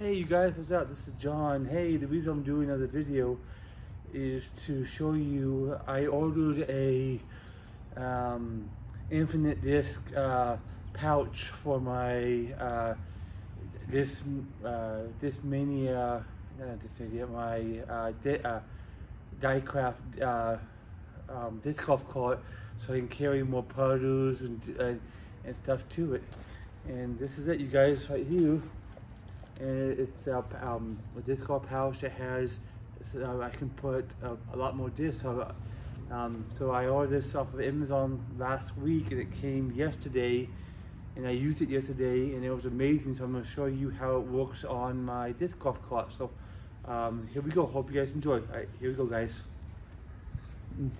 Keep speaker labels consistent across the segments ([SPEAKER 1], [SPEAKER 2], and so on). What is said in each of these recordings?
[SPEAKER 1] Hey you guys, what's up? This is Jon. Hey, the reason I'm doing another video is to show you I ordered a um, infinite disc uh, pouch for my uh, this uh, this mania not this mania my uh, di uh, diecraft uh, um, disc golf cart so I can carry more produce and, uh, and stuff to it and this is it you guys right here and it's a, um, a golf pouch that has so I can put a, a lot more discs. So, um, so I ordered this off of Amazon last week and it came yesterday. And I used it yesterday and it was amazing. So I'm going to show you how it works on my disc golf cart. So um, here we go. Hope you guys enjoy. All right here we go guys.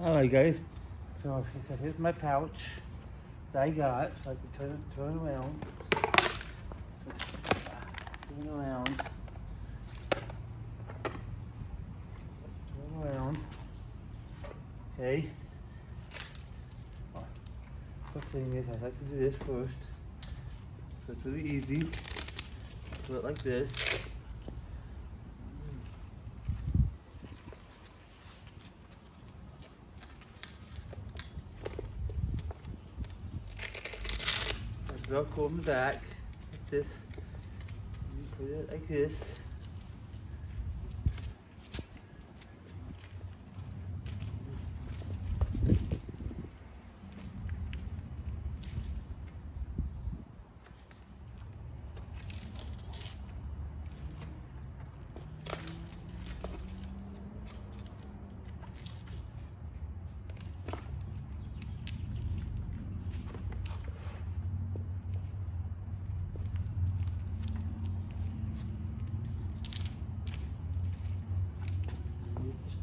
[SPEAKER 1] All right guys. So so here's my pouch I got so I have to turn turn around turn around turn around okay the thing is, I like to do this first. So it's really easy. Do it like this. I Velcro on the back, like this. Put it like this.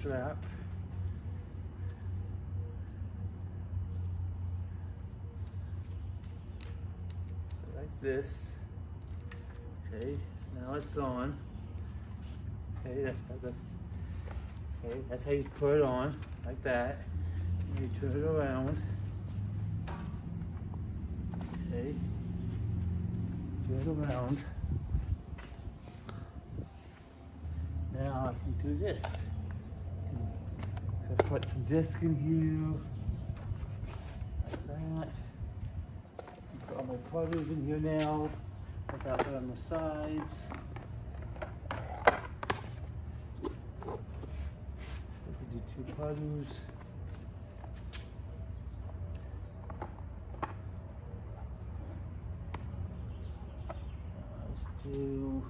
[SPEAKER 1] Strap. Like this. Okay, now it's on. Okay, that's, that's okay. That's how you put it on, like that. And you turn it around. Okay, turn it around. Now I can do this. Put some disc in here. Like that. Put all my produce in here now. Without it on the sides. Can do two. Let's do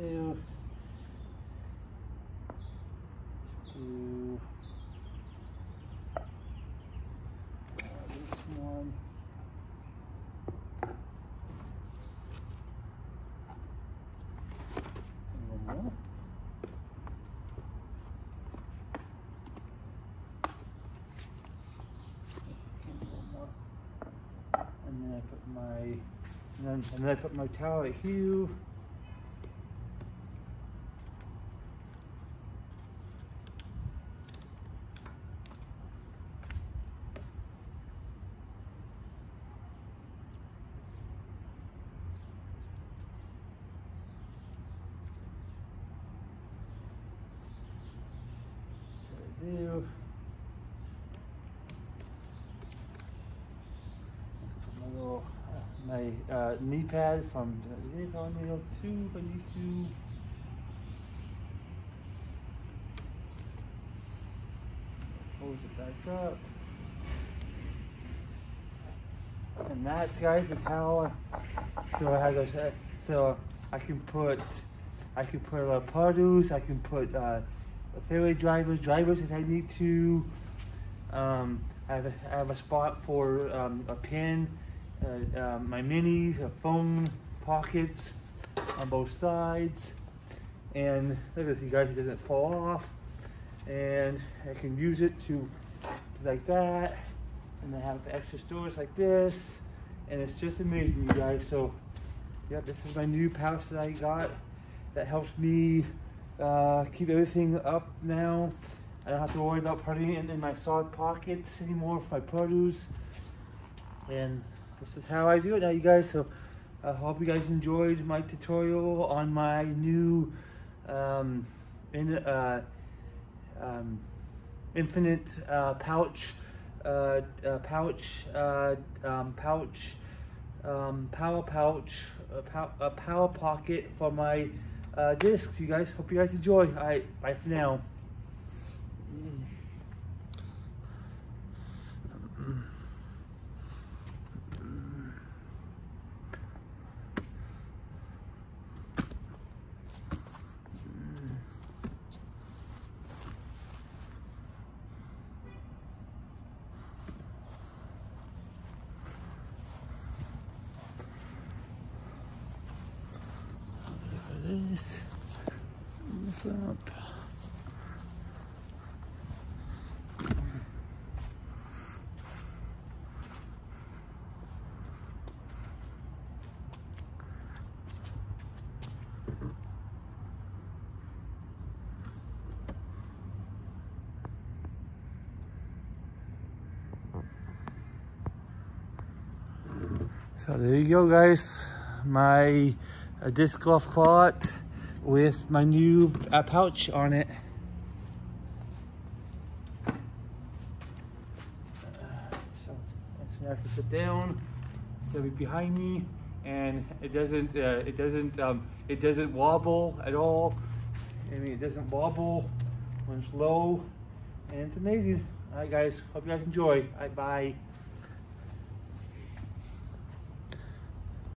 [SPEAKER 1] Ew. Do uh, this one. And then I put my, and then, and then I put my towel here. So I do. my little uh, my uh, knee pad from the it on you two if I need to. Close it back up. And that's guys is how so it has a so I can put I can put uh, produce, I can put uh, fairway drivers, drivers if I need to. Um, I have a, I have a spot for um, a pen, uh, uh, my minis, a phone, pockets on both sides. And look at this, you guys, it doesn't fall off. And I can use it to, like that. And I have extra storage like this. And it's just amazing, you guys. So, yeah, this is my new pouch that I got that helps me uh, keep everything up now. I don't have to worry about putting it in my side pockets anymore for my produce. And this is how I do it now, you guys. So I hope you guys enjoyed my tutorial on my new um, in, uh, um, infinite uh, pouch, uh, uh pouch, uh, um, pouch, um, power pouch, pow power pocket for my uh, discs. You guys, hope you guys enjoy. All right, bye for now. this. Up. So there you go guys, my a disc golf cart with my new uh, pouch on it. so I can sit down, it'll be behind me, and it doesn't uh, it doesn't um, it doesn't wobble at all. I mean, it doesn't wobble when it's low, and it's amazing. All right, guys. Hope you guys enjoy. All right, bye.